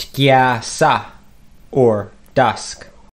Tgyasa or dusk.